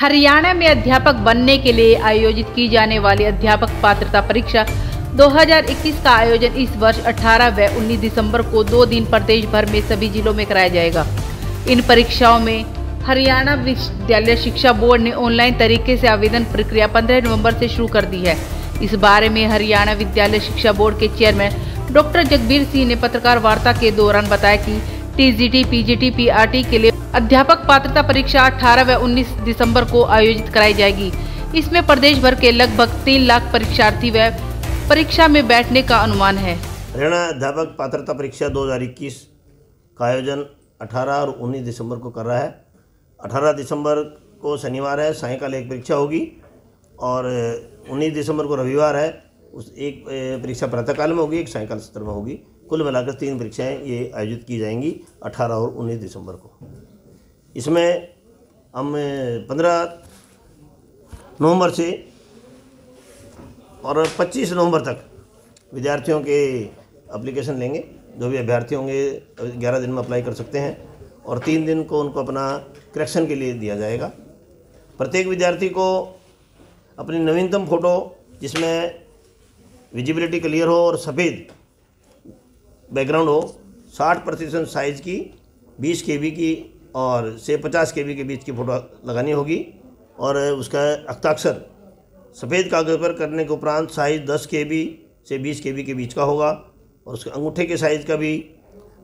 हरियाणा में अध्यापक बनने के लिए आयोजित की जाने वाली अध्यापक पात्रता परीक्षा 2021 का आयोजन इस वर्ष 18 व 19 दिसंबर को दो दिन प्रदेश भर में सभी जिलों में कराया जाएगा। इन परीक्षाओं में हरियाणा विश्वविद्यालय शिक्षा बोर्ड ने ऑनलाइन तरीके से आवेदन प्रक्रिया 15 नवंबर से शुरू कर दी है। इस बारे में हरियाणा विद्यालय शिक्षा बोर्ड के चेयरमैन डॉक्टर जगबीर सिंह ने पत्रकार वार्ता के दौरान बताया कि टीजीटी पीजीटी पीआरटी के लिए अध्यापक पात्रता परीक्षा 18 व 19 दिसंबर को आयोजित कराई जाएगी। इसमें प्रदेश भर के लगभग तीन लाख परीक्षार्थी व परीक्षा में बैठने का अनुमान है। हरियाणा अध्यापक पात्रता परीक्षा 2021 का आयोजन 18 और 19 दिसंबर को कर रहा है। 18 दिसंबर को शनिवार है, सायकाल एक परीक्षा होगी और 19 दिसंबर को रविवार है। उस एक परीक्षा प्रातःकाल में होगी, एक सायकाल सत्र में होगी। कुल मिलाकर तीन परीक्षाएँ ये आयोजित की जाएँगी 18 और 19 दिसंबर को। इसमें हम पंद्रह नवंबर से और 25 नवंबर तक विद्यार्थियों के अप्लीकेशन लेंगे, जो भी अभ्यर्थी होंगे, ग्यारह दिन में अप्लाई कर सकते हैं और तीन दिन को उनको अपना करेक्शन के लिए दिया जाएगा। प्रत्येक विद्यार्थी को अपनी नवीनतम फ़ोटो जिसमें विजिबिलिटी क्लियर हो और सफ़ेद बैकग्राउंड हो 60 प्रतिशत साइज़ की 20 के की और से 50 के के बीच की फ़ोटो लगानी होगी। और उसका अक्ताक्षर सफ़ेद कागज़ पर करने के उपरांत साइज़ 10 के से 20 के के बीच का होगा और उसके अंगूठे के साइज़ का भी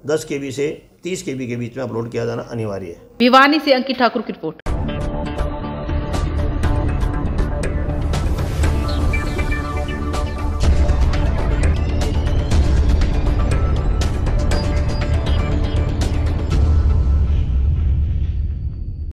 10 के से 30 के के बीच में अपलोड किया जाना अनिवार्य है। भिवानी से अंकित ठाकुर की रिपोर्ट।